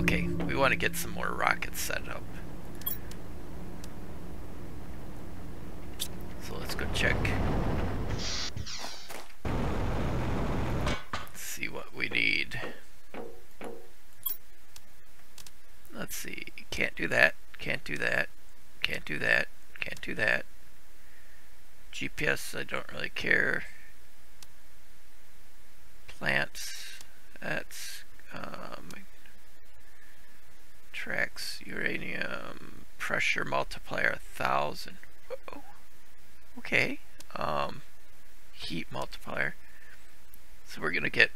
Okay, we want to get some more rockets set up. So let's go check. see what we need. Let's see. Can't do that. Can't do that. Can't do that. Can't do that. GPS, I don't really care. Plants, that's um, tracks, uranium, pressure multiplier, thousand. -oh. Okay. Um, heat multiplier. So we're gonna get,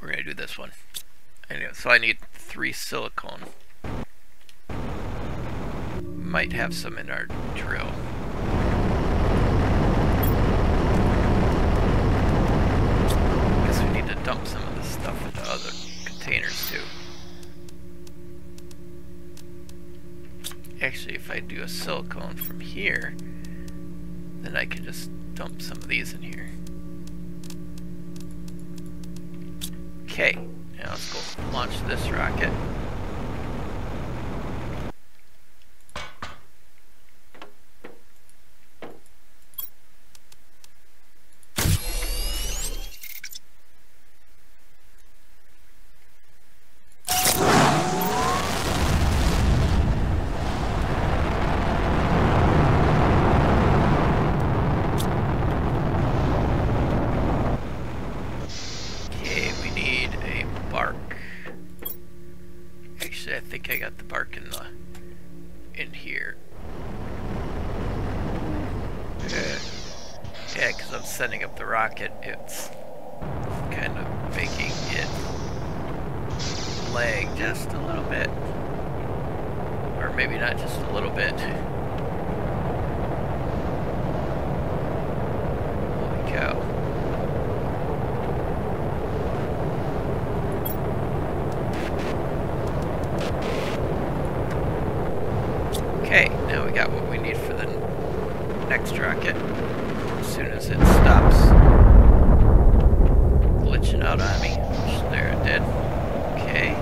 we're gonna do this one. Anyway, so I need three silicone. Might have some in our drill. Guess we need to dump some of this stuff into other containers too. Actually, if I do a silicone from here, then I can just dump some of these in here. Okay. Now let's go launch this rocket. Rocket, it's kind of making it lag just a little bit. Or maybe not just a little bit. Holy cow. Okay, now we got what we need for the next rocket as soon as it stops glitching out on me. There it did. Okay.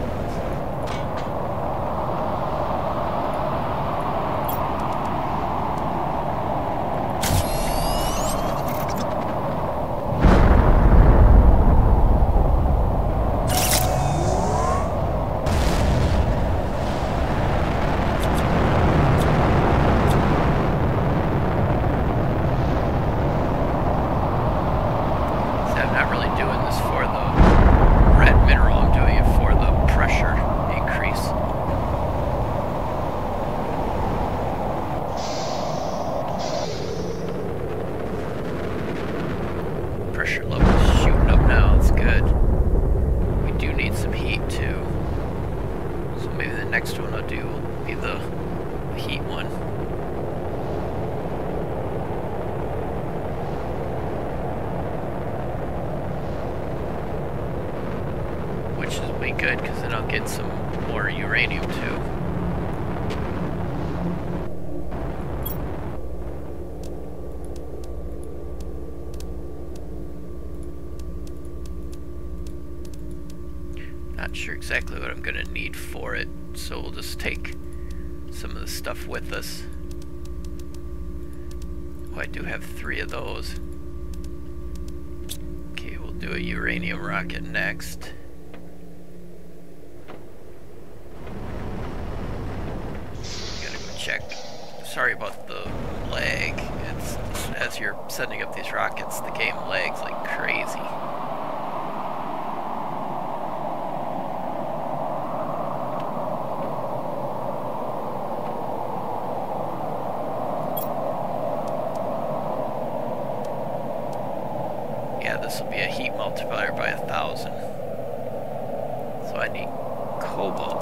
Not sure exactly what I'm going to need for it, so we'll just take some of the stuff with us. Oh, I do have three of those. Okay, we'll do a uranium rocket next. multiplier by a thousand. So I need cobalt.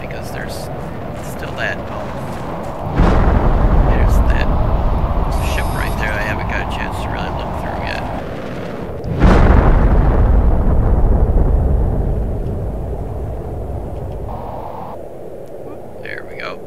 Because there's still that. Um, there's that ship right there. I haven't got a chance to really look through yet. Whoop, There we go.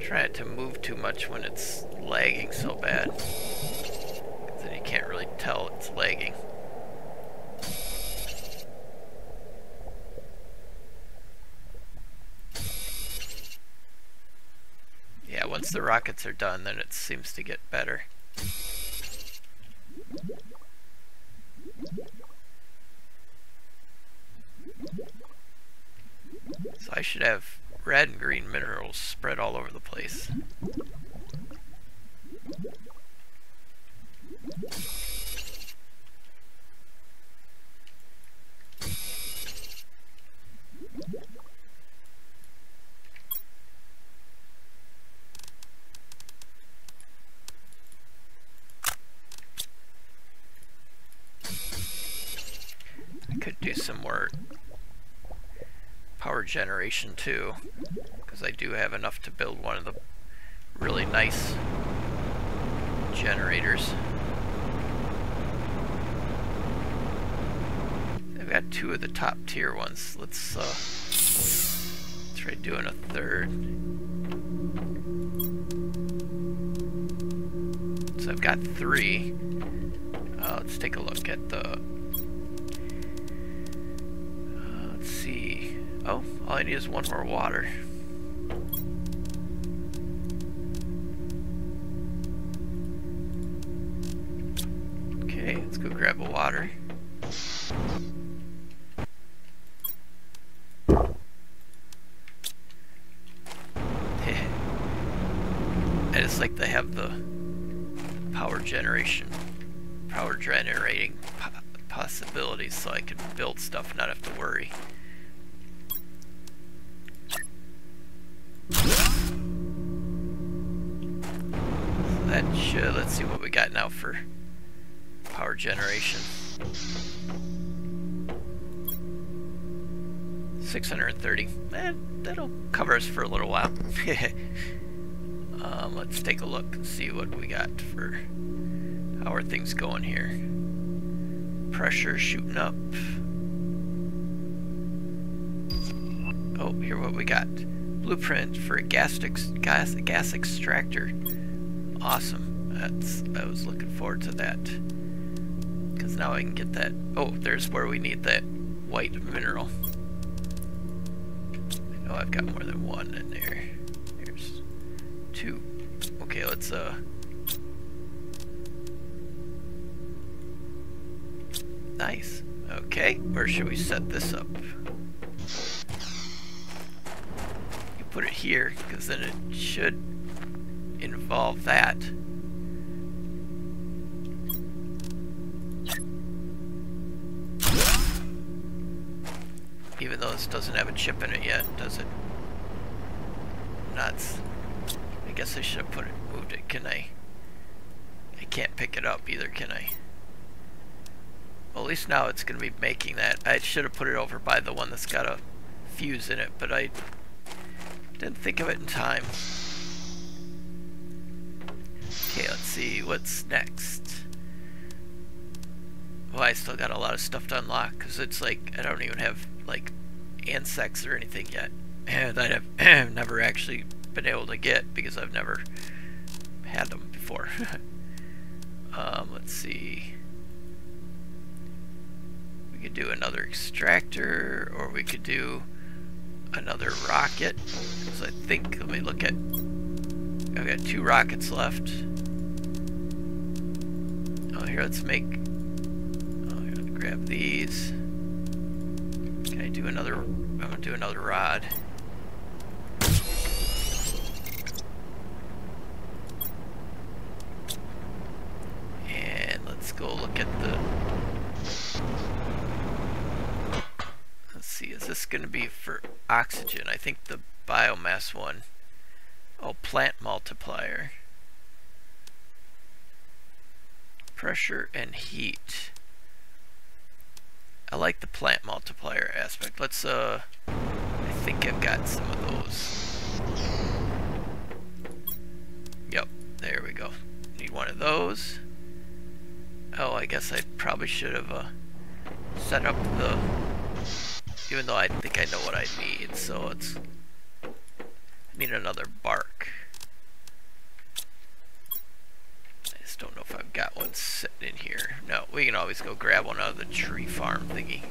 Try not to move too much when it's lagging so bad. 'Cause then you can't really tell it's lagging. Yeah, once the rockets are done, then it seems to get better. So I should have red and green minerals spread all over the place. I could do some more power generation too because I do have enough to build one of the really nice generators. I've got two of the top tier ones. Let's uh, try doing a third. So I've got three. Uh, let's take a look at the. Oh, all I need is one more water. Okay, let's go grab a water. I just like to have the power generation, power generating possibilities so I can build stuff and not have to worry. Let's see what we got now for power generation. 630. Eh, that'll cover us for a little while. um, let's take a look and see what we got for how are things going here. Pressure shooting up. Oh, here what we got. Blueprint for a gas, ex gas, gas extractor. Awesome. That's I was looking forward to that. Because now I can get that. Oh, there's where we need that white mineral. I know I've got more than one in there. There's two. Okay, let's uh Nice. Okay, where should we set this up? You put it here, because then it should involve that. Doesn't have a chip in it yet, does it? Nuts. I guess I should have put it, moved it. Can I? I can't pick it up either, can I? Well, at least now it's going to be making that. I should have put it over by the one that's got a fuse in it, but I didn't think of it in time. Okay, let's see. What's next? Well, I still got a lot of stuff to unlock, because it's like, I don't even have like insects or anything yet that I've never actually been able to get because I've never had them before. um, let's see. We could do another extractor or we could do another rocket. So I think, let me look at, I've got two rockets left. Oh, here, let's make, oh, grab these do another, I'm gonna do another rod. And let's go look at the, let's see, is this gonna be for oxygen? I think the biomass one. Oh, plant multiplier. Pressure and heat. I like the plant multiplier aspect. Let's, uh, I think I've got some of those. Yep, there we go. Need one of those. Oh, I guess I probably should have, uh, set up the, even though I think I know what I need, so it's, I need another bark. Don't know if I've got one sitting in here. No, we can always go grab one out of the tree farm thingy.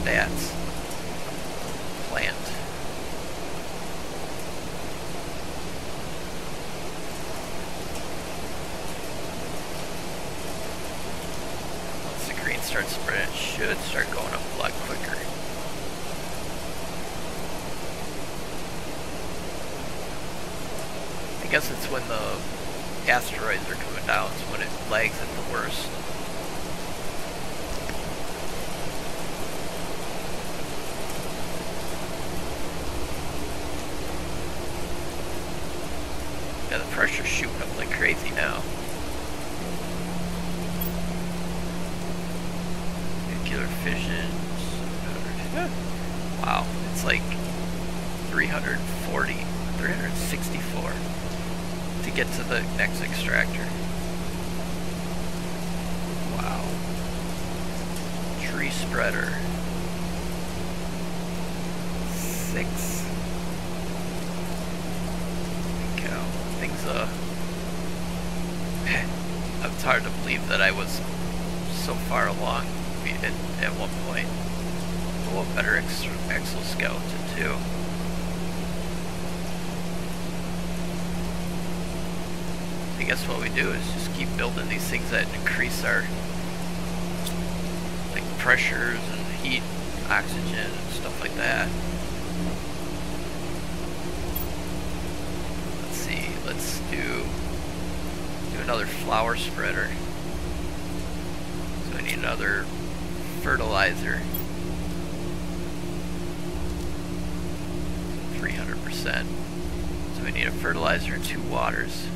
stats. like crazy now. Nuclear fission. Wow, it's like 340, 364 to get to the next extractor. Wow. Tree spreader. Six. There we go. Things uh it's hard to believe that I was so far along at, at one point. Oh, a better ex exoskeleton too. I guess what we do is just keep building these things that increase our like pressures and heat, oxygen, and stuff like that. Let's see, let's do do another flower spreader. So I need another fertilizer. 300%. So we need a fertilizer and two waters.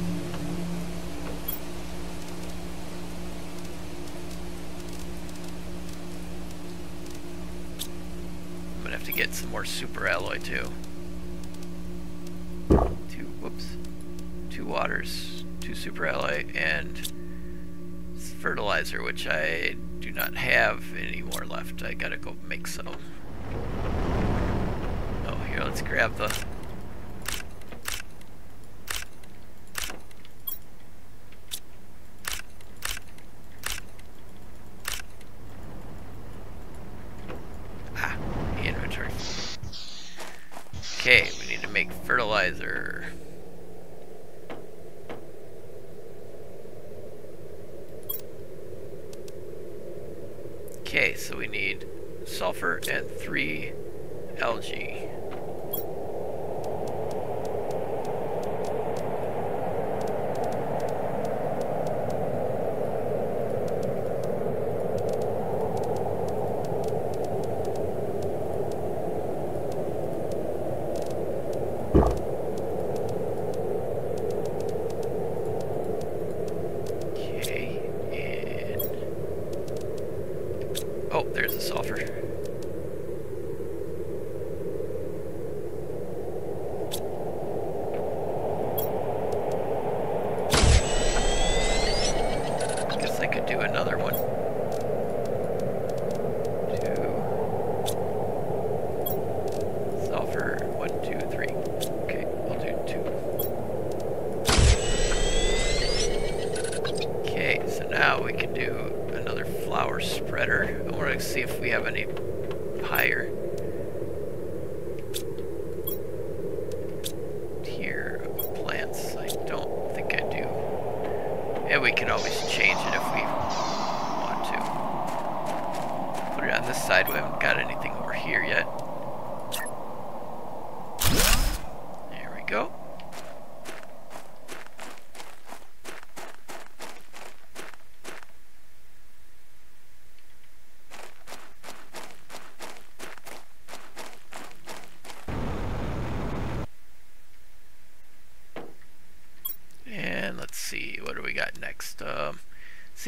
I'm gonna have to get some more super alloy too. Two, whoops. Two waters, super alloy, and fertilizer, which I do not have any more left. I gotta go make some. Oh, here, let's grab the Okay, we need to make fertilizer. Okay, so we need sulfur and three algae.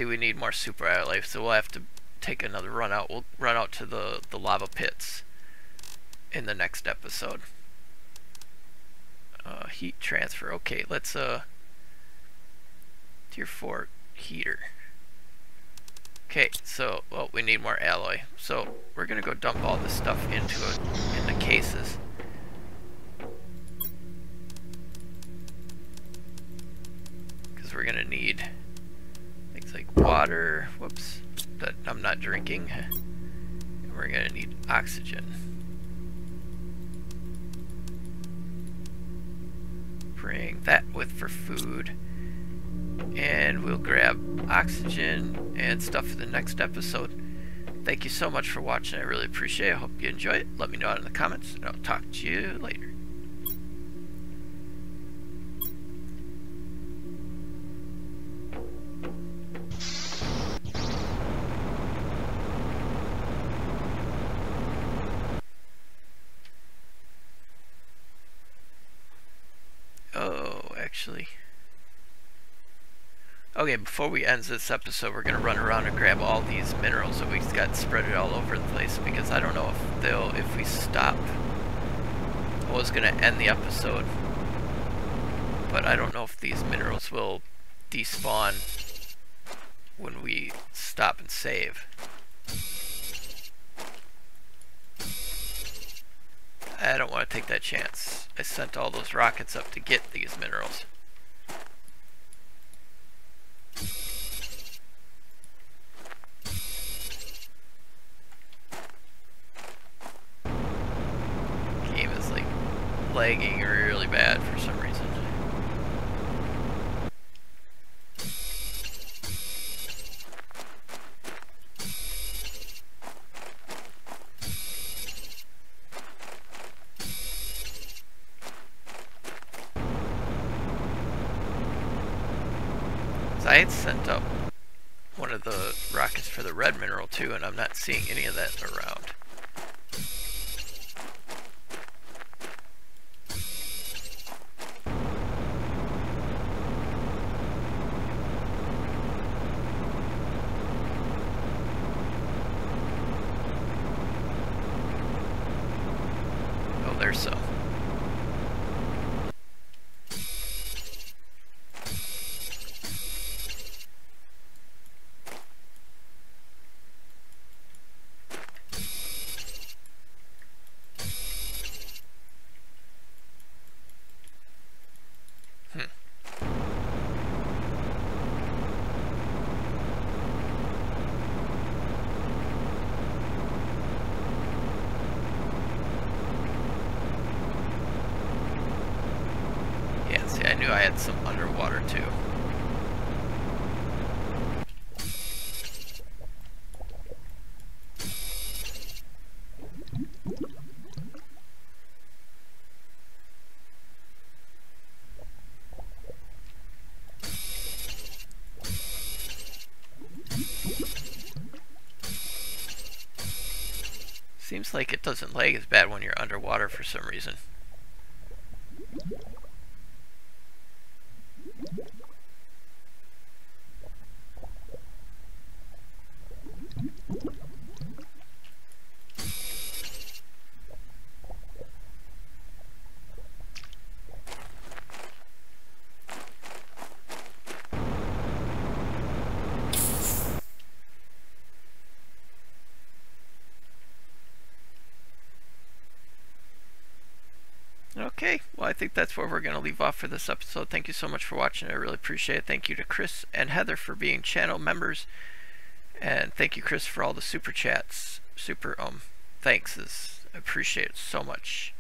See we need more super life, so we'll have to take another run out. We'll run out to the, the lava pits in the next episode. Uh, heat transfer. Okay, let's uh tier four heater. Okay, so well we need more alloy. So we're gonna go dump all this stuff into a, into cases. Because we're gonna need water, whoops, that I'm not drinking. And we're gonna need oxygen. Bring that with for food. And we'll grab oxygen and stuff for the next episode. Thank you so much for watching. I really appreciate it. I hope you enjoy it. Let me know in the comments, and I'll talk to you later. Actually. Okay, before we end this episode, we're going to run around and grab all these minerals that we've got spread it all over the place, because I don't know if they'll, if we stop, I was going to end the episode, but I don't know if these minerals will despawn when we stop and save. I don't want to take that chance. I sent all those rockets up to get these minerals. Game is like lagging really bad for some reason. I had sent up one of the rockets for the red mineral too, and I'm not seeing any of that around. Oh, there's some. I had some underwater too. Seems like it doesn't lag as bad when you're underwater for some reason. Okay, well, I think that's where we're going to leave off for this episode. Thank you so much for watching. I really appreciate it. Thank you to Chris and Heather for being channel members. And thank you, Chris, for all the super chats. Super, um, thanks. I appreciate it so much.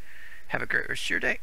Have a great rest of your day.